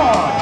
come on.